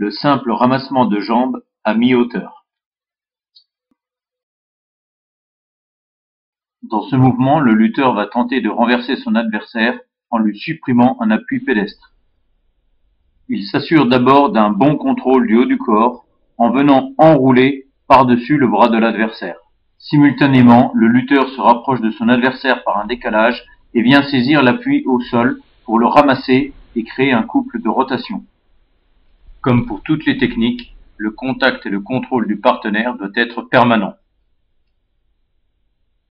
le simple ramassement de jambes à mi-hauteur. Dans ce mouvement, le lutteur va tenter de renverser son adversaire en lui supprimant un appui pédestre. Il s'assure d'abord d'un bon contrôle du haut du corps en venant enrouler par-dessus le bras de l'adversaire. Simultanément, le lutteur se rapproche de son adversaire par un décalage et vient saisir l'appui au sol pour le ramasser et créer un couple de rotation. Comme pour toutes les techniques, le contact et le contrôle du partenaire doit être permanent.